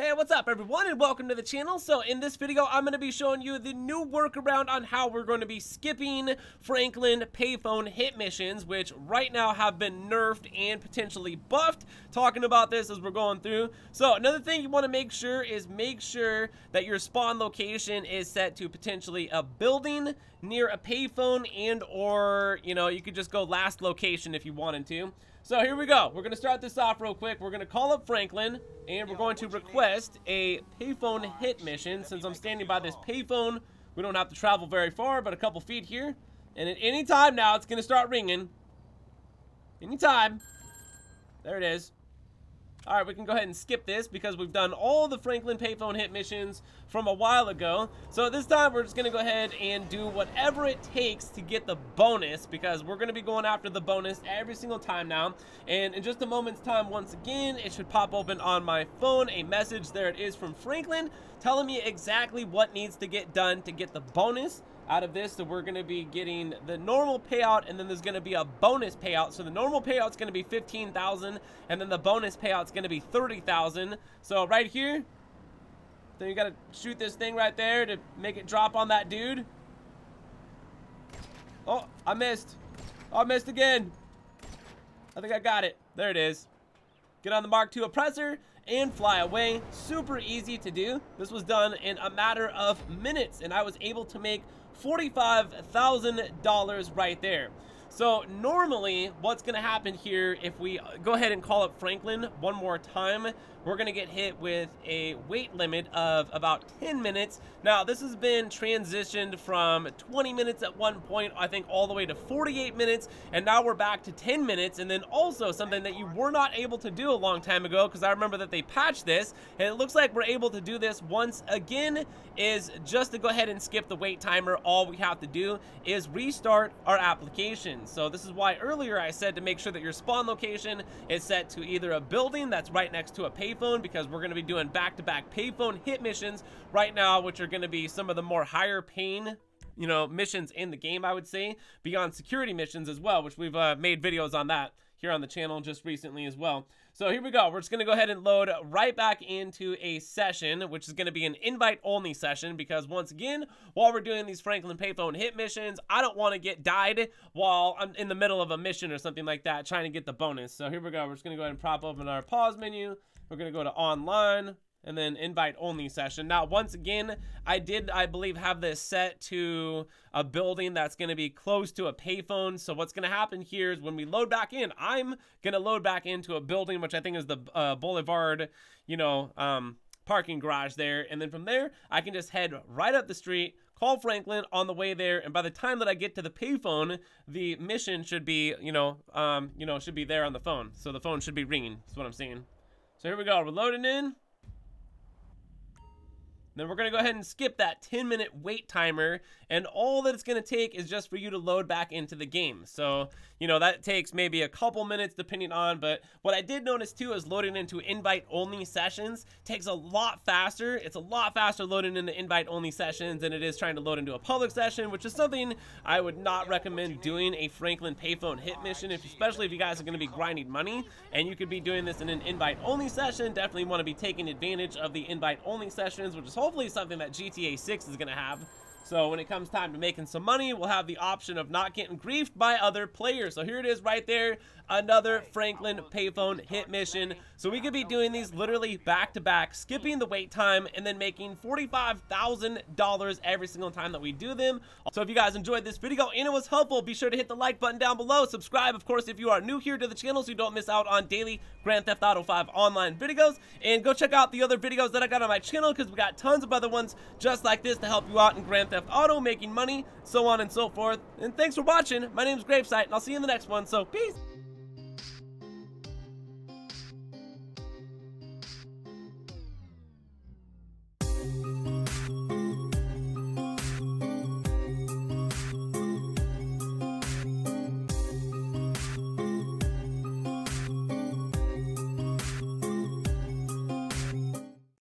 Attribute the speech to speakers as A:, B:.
A: Hey, what's up everyone and welcome to the channel. So in this video, I'm going to be showing you the new workaround on how we're going to be skipping Franklin payphone hit missions, which right now have been nerfed and potentially buffed. Talking about this as we're going through. So another thing you want to make sure is make sure that your spawn location is set to potentially a building near a payphone and or, you know, you could just go last location if you wanted to. So here we go. We're going to start this off real quick. We're going to call up Franklin, and we're going to request a payphone hit mission. Since I'm standing by this payphone, we don't have to travel very far, but a couple feet here. And at any time now, it's going to start ringing. Anytime. There it is. All right, we can go ahead and skip this because we've done all the Franklin payphone hit missions from a while ago. So this time we're just to go ahead and do whatever it takes to get the bonus because we're to be going after the bonus every single time now. And in just a moment's time, once again, it should pop open on my phone a message. There it is from Franklin telling me exactly what needs to get done to get the bonus out of this. So we're going to be getting the normal payout and then there's going to be a bonus payout. So the normal payout is going to be 15,000 and then the bonus payout is going to be 30,000. So right here, then you got to shoot this thing right there to make it drop on that dude. Oh, I missed. Oh, I missed again. I think I got it. There it is. Get on the Mark II oppressor and fly away. Super easy to do. This was done in a matter of minutes and I was able to make $45,000 right there. So normally what's going to happen here if we uh, go ahead and call up Franklin one more time, we're going to get hit with a wait limit of about 10 minutes. Now this has been transitioned from 20 minutes at one point, I think all the way to 48 minutes, and now we're back to 10 minutes, and then also something that you were not able to do a long time ago, because I remember that they patched this, and it looks like we're able to do this once again, is just to go ahead and skip the wait timer, all we have to do is restart our application. So this is why earlier I said to make sure that your spawn location is set to either a building that's right next to a payphone because we're going to be doing back-to-back -back payphone hit missions right now, which are going to be some of the more higher paying you know, missions in the game, I would say, beyond security missions as well, which we've uh, made videos on that here on the channel just recently as well. So here we go. We're just going to go ahead and load right back into a session, which is going to be an invite-only session because once again, while we're doing these Franklin Payphone hit missions, I don't want to get died while I'm in the middle of a mission or something like that trying to get the bonus. So here we go. We're just going to go ahead and prop open our pause menu. We're going to go to online and then invite only session. Now, once again, I did, I believe, have this set to a building that's going to be close to a payphone. So what's going to happen here is when we load back in, I'm going to load back into a building, which I think is the uh, Boulevard, you know, um, parking garage there. And then from there, I can just head right up the street, call Franklin on the way there, and by the time that I get to the payphone, the mission should be, you know, um, you know, should be there on the phone. So the phone should be ringing. That's what I'm seeing. So here we go. We're loading in. Then we're going to go ahead and skip that 10 minute wait timer and all that it's going to take is just for you to load back into the game. So, you know, that takes maybe a couple minutes depending on, but what I did notice too is loading into invite only sessions takes a lot faster. It's a lot faster loading into invite only sessions than it is trying to load into a public session, which is something I would not recommend doing a Franklin payphone hit mission, if, especially if you guys are going to be grinding money and you could be doing this in an invite only session. Definitely want to be taking advantage of the invite only sessions, which is hopefully something that GTA 6 is going to have. So when it comes time to making some money, we'll have the option of not getting griefed by other players. So here it is right there, another Franklin payphone hit mission. So we could be doing these literally back to back, skipping the wait time, and then making $45,000 every single time that we do them. So if you guys enjoyed this video and it was helpful, be sure to hit the like button down below. Subscribe, of course, if you are new here to the channel so you don't miss out on daily Grand Theft Auto 5 online videos. And go check out the other videos that I got on my channel because we got tons of other ones just like this to help you out in Grand Theft Theft Auto, making money, so on and so forth. And thanks for watching. My name is Gravesight, and I'll see you in the next one, so peace!